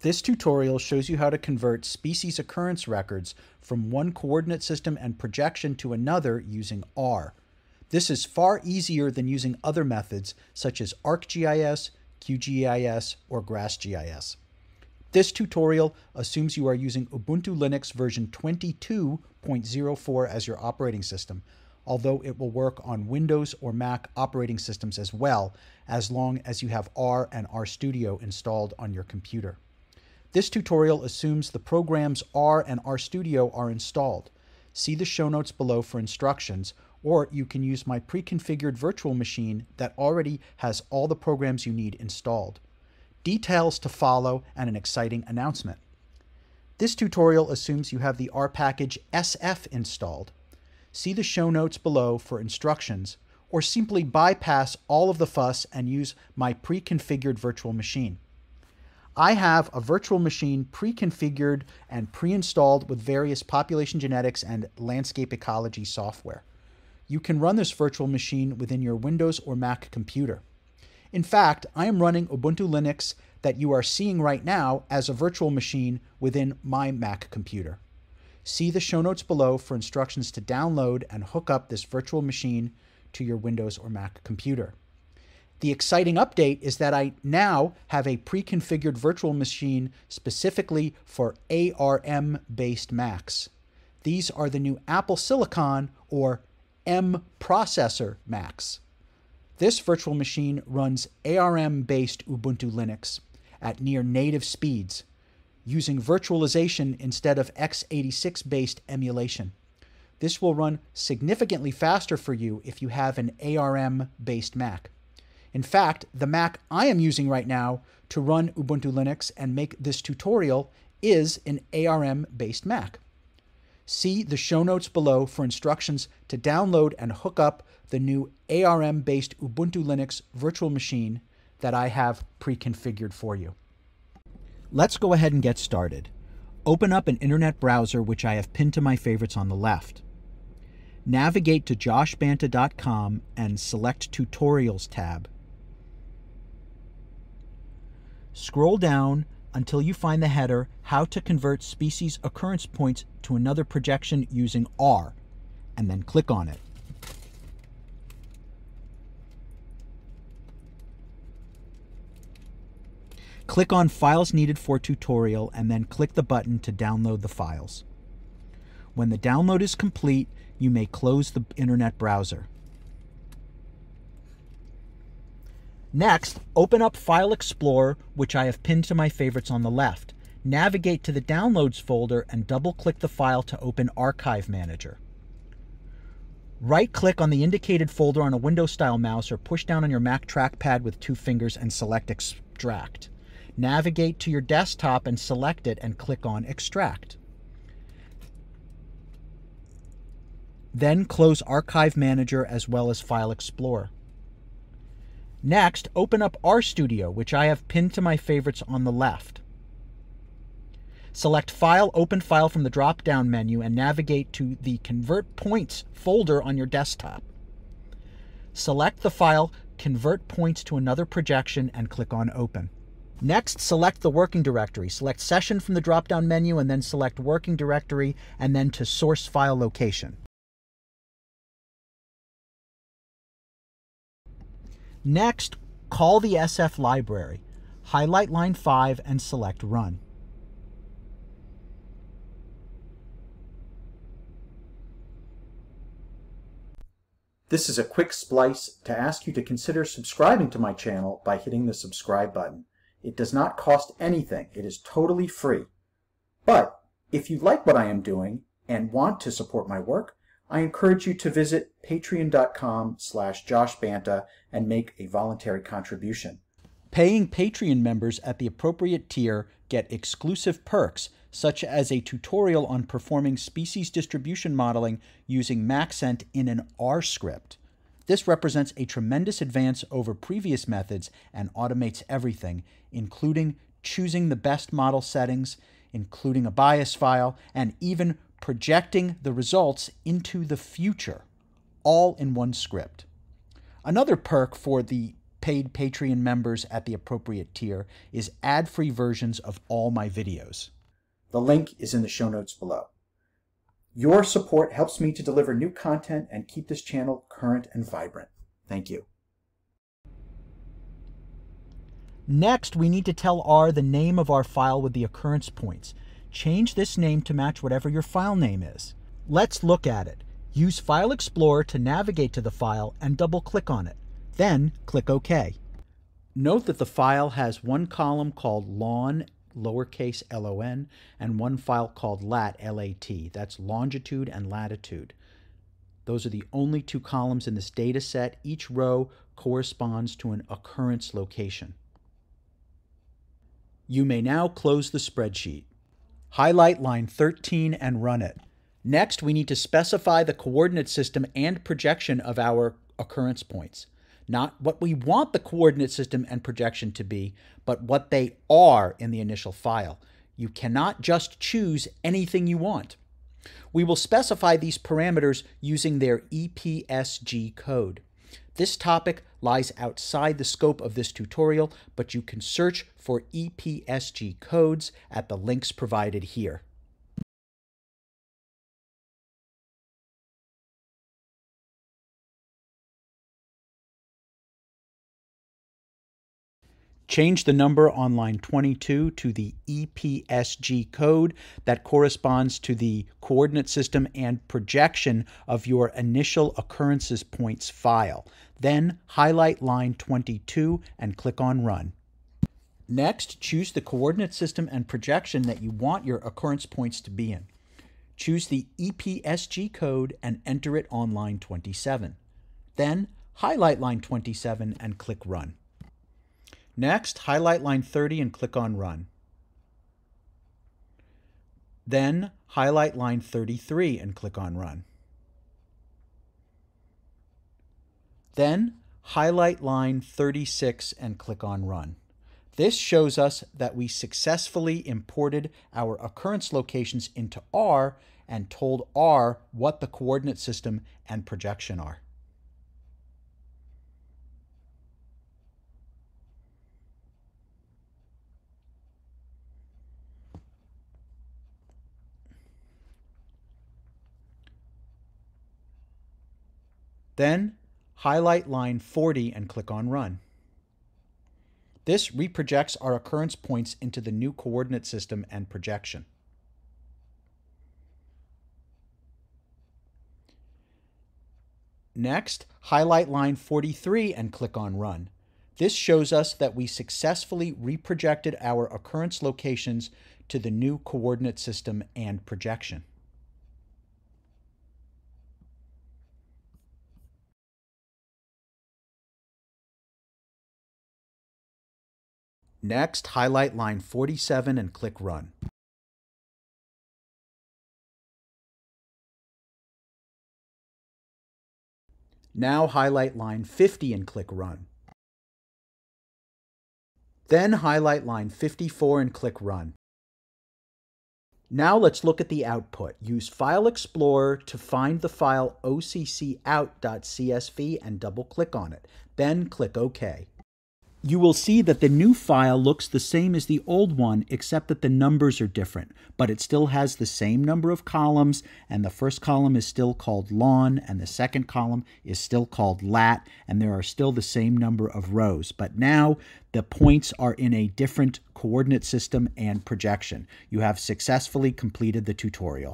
This tutorial shows you how to convert species occurrence records from one coordinate system and projection to another using R. This is far easier than using other methods such as ArcGIS, QGIS, or GrassGIS. This tutorial assumes you are using Ubuntu Linux version 22.04 as your operating system, although it will work on Windows or Mac operating systems as well, as long as you have R and RStudio installed on your computer. This tutorial assumes the programs R and RStudio are installed. See the show notes below for instructions, or you can use my pre-configured virtual machine that already has all the programs you need installed. Details to follow and an exciting announcement. This tutorial assumes you have the R package SF installed. See the show notes below for instructions, or simply bypass all of the fuss and use my pre-configured virtual machine. I have a virtual machine pre-configured and pre-installed with various population genetics and landscape ecology software. You can run this virtual machine within your Windows or Mac computer. In fact, I am running Ubuntu Linux that you are seeing right now as a virtual machine within my Mac computer. See the show notes below for instructions to download and hook up this virtual machine to your Windows or Mac computer. The exciting update is that I now have a pre-configured virtual machine specifically for ARM based Macs. These are the new Apple Silicon or M processor Macs. This virtual machine runs ARM based Ubuntu Linux at near native speeds using virtualization instead of x86 based emulation. This will run significantly faster for you if you have an ARM based Mac. In fact, the Mac I am using right now to run Ubuntu Linux and make this tutorial is an ARM-based Mac. See the show notes below for instructions to download and hook up the new ARM-based Ubuntu Linux virtual machine that I have pre-configured for you. Let's go ahead and get started. Open up an internet browser which I have pinned to my favorites on the left. Navigate to joshbanta.com and select Tutorials tab. Scroll down until you find the header, How to Convert Species Occurrence Points to Another Projection Using R, and then click on it. Click on Files Needed for Tutorial and then click the button to download the files. When the download is complete, you may close the internet browser. Next, open up File Explorer, which I have pinned to my favorites on the left. Navigate to the Downloads folder and double-click the file to open Archive Manager. Right-click on the indicated folder on a Windows-style mouse or push down on your Mac trackpad with two fingers and select Extract. Navigate to your desktop and select it and click on Extract. Then close Archive Manager as well as File Explorer. Next, open up RStudio, which I have pinned to my favorites on the left. Select File, Open File from the drop-down menu and navigate to the Convert Points folder on your desktop. Select the file, Convert Points to another projection, and click on Open. Next, select the working directory. Select Session from the drop-down menu and then select Working Directory and then to Source File Location. Next, call the SF library. Highlight line 5 and select Run. This is a quick splice to ask you to consider subscribing to my channel by hitting the subscribe button. It does not cost anything. It is totally free. But if you like what I am doing and want to support my work, I encourage you to visit patreon.com slash joshbanta and make a voluntary contribution. Paying Patreon members at the appropriate tier get exclusive perks, such as a tutorial on performing species distribution modeling using Maxent in an R script. This represents a tremendous advance over previous methods and automates everything, including choosing the best model settings, including a bias file, and even projecting the results into the future, all in one script. Another perk for the paid Patreon members at the appropriate tier is ad free versions of all my videos. The link is in the show notes below. Your support helps me to deliver new content and keep this channel current and vibrant. Thank you. Next, we need to tell R the name of our file with the occurrence points. Change this name to match whatever your file name is. Let's look at it. Use File Explorer to navigate to the file and double click on it. Then click OK. Note that the file has one column called lon, lowercase lon, and one file called lat, lat. That's longitude and latitude. Those are the only two columns in this data set. Each row corresponds to an occurrence location. You may now close the spreadsheet. Highlight line 13 and run it. Next, we need to specify the coordinate system and projection of our occurrence points. Not what we want the coordinate system and projection to be, but what they are in the initial file. You cannot just choose anything you want. We will specify these parameters using their EPSG code. This topic lies outside the scope of this tutorial, but you can search for EPSG codes at the links provided here. Change the number on line 22 to the EPSG code that corresponds to the coordinate system and projection of your initial occurrences points file. Then highlight line 22 and click on Run. Next, choose the coordinate system and projection that you want your occurrence points to be in. Choose the EPSG code and enter it on line 27. Then highlight line 27 and click Run. Next, highlight line 30 and click on Run. Then highlight line 33 and click on Run. Then highlight line 36 and click on Run. This shows us that we successfully imported our occurrence locations into R and told R what the coordinate system and projection are. Then highlight line 40 and click on Run. This reprojects our occurrence points into the new coordinate system and projection. Next, highlight line 43 and click on Run. This shows us that we successfully reprojected our occurrence locations to the new coordinate system and projection. Next, highlight line 47 and click Run. Now highlight line 50 and click Run. Then highlight line 54 and click Run. Now let's look at the output. Use File Explorer to find the file occout.csv and double click on it. Then click OK you will see that the new file looks the same as the old one, except that the numbers are different. But it still has the same number of columns, and the first column is still called lon, and the second column is still called lat, and there are still the same number of rows. But now the points are in a different coordinate system and projection. You have successfully completed the tutorial.